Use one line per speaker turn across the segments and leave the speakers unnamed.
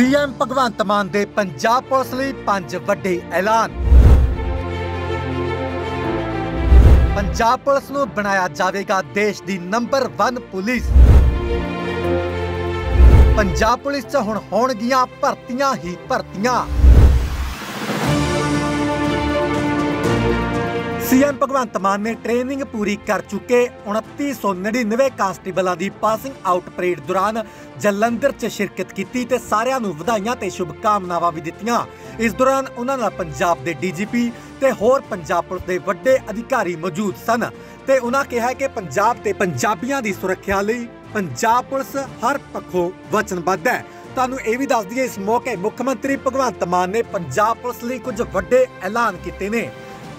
CM Bhagwant Mann ਦੇ Punjab police ਲਈ ਪੰਜ ਵੱਡੇ ਐਲਾਨ। ਪੰਜਾਬ ਪੁਲਿਸ ਨੂੰ ਬਣਾਇਆ ਜਾਵੇਗਾ ਦੇਸ਼ ਦੀ ਨੰਬਰ 1 ਪੁਲਿਸ। ਪੰਜਾਬ ਪੁਲਿਸ 'ਚ ਹੁਣ ਹੋਣਗੀਆਂ ਭਰਤੀਆਂ ਹੀ ਭਰਤੀਆਂ। ਸੀਐਮ ਭਗਵੰਤ ਮਾਨ ਨੇ ਟ੍ਰੇਨਿੰਗ ਪੂਰੀ ਕਰ ਚੁੱਕੇ 2999 ਕਾਂਸਟੇਬਲਾਂ ਦੀ ਪਾਸਿੰਗ ਆਊਟ ਪਰੇਡ ਦੌਰਾਨ ਜਲੰਧਰ 'ਚ ਸ਼ਿਰਕਤ ਕੀਤੀ ਤੇ ਸਾਰਿਆਂ ਨੂੰ ਵਧਾਈਆਂ ਤੇ ਸ਼ੁਭਕਾਮਨਾਵਾਂ ਵੀ ਦਿੱਤੀਆਂ। ਇਸ ਦੌਰਾਨ ਉਹਨਾਂ ਨਾਲ ਪੰਜਾਬ ਦੇ ਡੀਜੀਪੀ ਤੇ ਹੋਰ ਪੰਜਾਬ ਪੁਲਿਸ ਦੇ ਵੱਡੇ ਅਧਿਕਾਰੀ ਮੌਜੂਦ ਸਨ ਤੇ ਉਹਨਾਂ ਕਿਹਾ ਕਿ ਪੰਜਾਬ ਤੇ ਪੰਜਾਬੀਆਂ ਦੀ ਸੁਰੱਖਿਆ ਲਈ ਪੰਜਾਬ ਪੁਲਿਸ ਹਰ ਪੱਖੋਂ ਵਚਨਬੱਧ ਹੈ। ਤੁਹਾਨੂੰ ਇਹ ਵੀ ਦੱਸ ਦਈਏ, ਇਸ ਮੌਕੇ ਮੁੱਖ ਮੰਤਰੀ ਭਗਵੰਤ ਮਾਨ ਨੇ ਪੰਜਾਬ ਪੁਲਿਸ ਲਈ ਕੁਝ ਵੱਡੇ ਐਲਾਨ ਕੀਤੇ ਨੇ।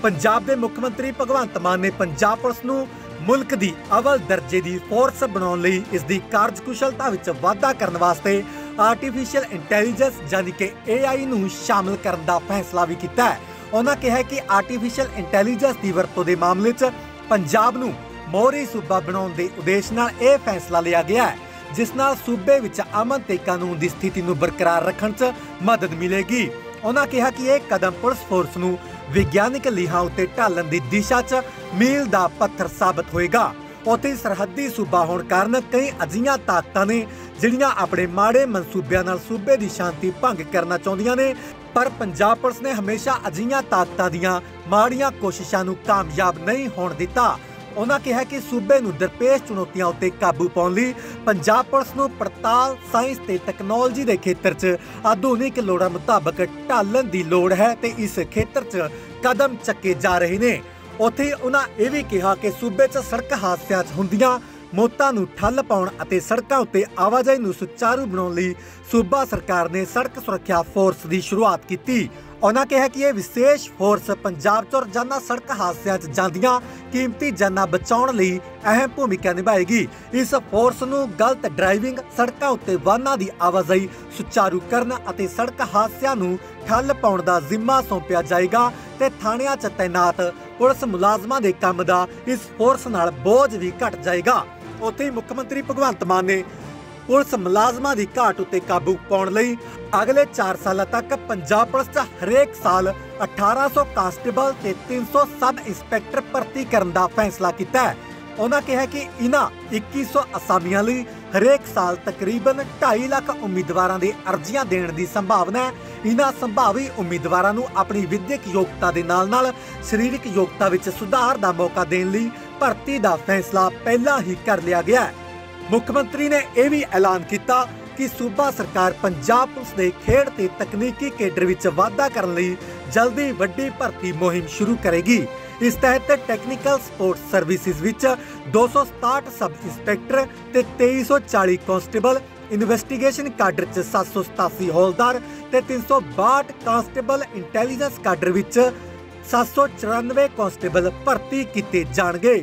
ਪੰਜਾਬ ਦੇ ਮੁੱਖ ਮੰਤਰੀ ਭਗਵੰਤ ਮਾਨ ਨੇ ਪੰਜਾਬ ਪੁਲਿਸ ਨੂੰ ਮੁਲਕ ਦੀ ਅਵਲ ਦਰਜੇ ਦੀ ਫੋਰਸ ਬਣਾਉਣ ਲਈ ਇਸ ਦੀ ਕਾਰਜਕੁਸ਼ਲਤਾ ਵਿੱਚ ਵਾਧਾ ਕਰਨ ਵਾਸਤੇ ਆਰਟੀਫੀਸ਼ੀਅਲ ਇੰਟੈਲੀਜੈਂਸ ਯਾਨੀ ਕਿ AI ਨੂੰ ਸ਼ਾਮਲ ਕਰਨ ਦਾ ਫੈਸਲਾ ਵੀ ਕੀਤਾ ਹੈ। ਉਹਨਾਂ ਕਿਹਾ ਕਿ ਆਰਟੀਫੀਸ਼ੀਅਲ ਇੰਟੈਲੀਜੈਂਸ ਦੀ ਵਰਤੋਂ ਦੇ ਮਾਮਲੇ 'ਚ ਪੰਜਾਬ ਨੂੰ ਮੋਹਰੀ ਸੂਬਾ ਬਣਾਉਣ ਦੇ ਉਦੇਸ਼ ਨਾਲ ਇਹ ਫੈਸਲਾ ਲਿਆ ਗਿਆ ਹੈ, ਜਿਸ ਨਾਲ ਸੂਬੇ ਵਿੱਚ ਅਮਨ ਤੇ ਕਾਨੂੰਨ ਦੀ ਸਥਿਤੀ ਨੂੰ ਬਰਕਰਾਰ ਰੱਖਣ 'ਚ ਮਦਦ ਮਿਲੇਗੀ। ਉਹਨਾਂ ਕਿਹਾ ਕਿ ਇਹ ਕਦਮ ਪੁਲਿਸ ਫੋਰਸ ਨੂੰ ਵਿਗਿਆਨਿਕ ਲੀਹਾਂ ਉੱਤੇ ਢਾਲਣ ਦੀ ਦਿਸ਼ਾ 'ਚ ਮੀਲ ਦਾ ਪੱਥਰ ਸਾਬਤ ਹੋਏਗਾ। ਉੱਥੇ ਸਰਹੱਦੀ ਸੂਬਾ ਹੋਣ ਕਾਰਨ ਕਈ ਅਜੀਆਂ ਤਾਕਤਾਂ ਨੇ, ਜਿਹੜੀਆਂ ਆਪਣੇ ਮਾੜੇ ਮਨਸੂਬਿਆਂ ਨਾਲ ਸੂਬੇ ਦੀ ਸ਼ਾਂਤੀ ਭੰਗ ਕਰਨਾ ਚਾਹੁੰਦੀਆਂ ਨੇ। ਪਰ ਪੰਜਾਬ ਪੁਲਿਸ ਨੇ ਹਮੇਸ਼ਾ ਅਜੀਆਂ ਤਾਕਤਾਂ ਦੀਆਂ ਮਾੜੀਆਂ ਕੋਸ਼ਿਸ਼ਾਂ ਨੂੰ ਕਾਮਯਾਬ ਨਹੀਂ ਹੋਣ ਦਿੱਤਾ। ਉਹਨਾਂ ਕਿਹਾ ਕਿ ਸੂਬੇ ਨੂੰ ਦਰਪੇਸ਼ ਚੁਣੌਤੀਆਂ ਉੱਤੇ ਕਾਬੂ ਪਾਉਣ ਲਈ ਪੰਜਾਬ ਪੁਲਿਸ ਨੂੰ ਪੜਤਾਲ, ਸਾਇੰਸ ਤੇ ਟੈਕਨੋਲੋਜੀ ਦੇ ਖੇਤਰ 'ਚ ਆਧੁਨਿਕ ਲੋੜਾਂ ਮੁਤਾਬਕ ਢਾਲਣ ਦੀ ਲੋੜ ਹੈ ਤੇ ਇਸ ਖੇਤਰ 'ਚ ਕਦਮ ਚੱਕੇ ਜਾ ਰਹੇ ਨੇ। ਉੱਥੇ ਉਹਨਾਂ ਇਹ ਵੀ ਕਿਹਾ ਕਿ ਸੂਬੇ 'ਚ ਸੜਕ ਹਾਦਸਿਆਂ 'ਚ ਹੁੰਦੀਆਂ ਮੌਤਾਂ ਨੂੰ ਠੱਲ ਪਾਉਣ ਅਤੇ ਸੜਕਾਂ ਉੱਤੇ ਆਵਾਜਾਈ ਨੂੰ ਸੁਚਾਰੂ ਬਣਾਉਣ ਲਈ ਸੂਬਾ ਸਰਕਾਰ ਨੇ ਸੜਕ ਸੁਰੱਖਿਆ ਫੋਰਸ ਦੀ ਸ਼ੁਰੂਆਤ ਕੀਤੀ। ਉਹਨਾਂ ਕਿਹਾ ਕਿ ਇਹ ਵਿਸ਼ੇਸ਼ ਫੋਰਸ ਪੰਜਾਬ 'ਚ ਰੋਜ਼ਾਨਾ ਸੜਕ ਹਾਦਸਿਆਂ 'ਚ ਜਾਂਦੀਆਂ ਕੀਮਤੀ ਜਾਨਾਂ ਬਚਾਉਣ ਲਈ ਅਹਿਮ ਭੂਮਿਕਾ ਨਿਭਾਏਗੀ। ਇਸ ਫੋਰਸ ਨੂੰ ਗਲਤ ਡਰਾਈਵਿੰਗ, ਸੜਕਾਂ ਉੱਤੇ ਵਾਹਨਾਂ ਦੀ ਆਵਾਜਾਈ ਸੁਚਾਰੂ ਕਰਨ ਅਤੇ ਸੜਕ ਹਾਦਸਿਆਂ ਨੂੰ ਠੱਲ ਪਾਉਣ ਦਾ ਜ਼ਿੰਮਾ ਸੌਂਪਿਆ ਜਾਏਗਾ ਤੇ ਥਾਣਿਆਂ 'ਚ ਤਾਇਨਾਤ ਪੁਲਿਸ ਮੁਲਾਜ਼ਮਾਂ ਦੇ ਕੰਮ ਦਾ ਇਸ ਫੋਰਸ ਨਾਲ ਬੋਝ ਵੀ ਘਟ ਜਾਏਗਾ। ਉੱਥੇ ਹੀ ਮੁੱਖ ਮੰਤਰੀ ਭਗਵੰਤ ਮਾਨ ਨੇ ਪੁਲਿਸ ਮੁਲਾਜ਼ਮਾਂ ਦੀ ਘਾਟ ਉੱਤੇ ਕਾਬੂ ਪਾਉਣ ਲਈ ਅਗਲੇ 4 ਸਾਲਾਂ ਤੱਕ ਪੰਜਾਬ ਪੁਲਿਸ 'ਚ ਹਰੇਕ ਸਾਲ 1800 ਕਾਂਸਟੇਬਲ ਤੇ 300 ਸਬ ਇੰਸਪੈਕਟਰ ਭਰਤੀ ਕਰਨ ਦਾ ਫੈਸਲਾ ਕੀਤਾ ਹੈ। ਉਹਨਾਂ ਕਿਹਾ ਕਿ ਇਨ੍ਹਾਂ 2100 ਅਸਾਮੀਆਂ ਲਈ ਹਰੇਕ ਸਾਲ ਤਕਰੀਬਨ 2.5 ਲੱਖ ਉਮੀਦਵਾਰਾਂ ਦੇ ਅਰਜ਼ੀਆਂ ਦੇਣ ਦੀ ਸੰਭਾਵਨਾ ਹੈ। ਇਹਨਾਂ ਸੰਭਾਵੀ ਉਮੀਦਵਾਰਾਂ ਨੂੰ ਆਪਣੀ ਵਿਦਿਅਕ ਯੋਗਤਾ ਦੇ ਨਾਲ-ਨਾਲ ਸਰੀਰਕ ਯੋਗਤਾ ਵਿੱਚ ਸੁਧਾਰ ਦਾ ਮੌਕਾ ਦੇਣ ਲਈ ਭਰਤੀ ਦਾ ਫੈਸਲਾ ਪਹਿਲਾਂ ਹੀ ਕਰ ਲਿਆ ਗਿਆ ਹੈ। ਮੁੱਖ ਮੰਤਰੀ ਨੇ ਇਹ ਵੀ ਐਲਾਨ ਕੀਤਾ ਕਿ ਸੂਬਾ ਸਰਕਾਰ ਪੰਜਾਬ ਪੁਲਿਸ ਦੇ ਖੇਡ ਤੇ ਤਕਨੀਕੀ ਕੇਡਰ ਵਿੱਚ ਵਾਧਾ ਕਰਨ ਲਈ ਜਲਦੀ ਵੱਡੀ ਭਰਤੀ ਮੁਹਿੰਮ ਸ਼ੁਰੂ ਕਰੇਗੀ। ਇਸ ਤਹਿਤ ਟੈਕਨੀਕਲ ਸਪੋਰਟ ਸਰਵਿਸਿਜ਼ ਵਿੱਚ 267 ਸਬ ਇੰਸਪੈਕਟਰ ਤੇ 2340 ਕਾਂਸਟੇਬਲ ਇਨਵੈਸਟੀਗੇਸ਼ਨ ਕਾਡਰ 'ਚ 787 ਹੌਲਦਾਰ ਤੇ 362 ਕਾਂਸਟੇਬਲ ਇੰਟੈਲੀਜੈਂਸ ਕਾਡਰ ਵਿੱਚ 794 ਕਾਂਸਟੇਬਲ ਭਰਤੀ ਕੀਤੇ ਜਾਣਗੇ।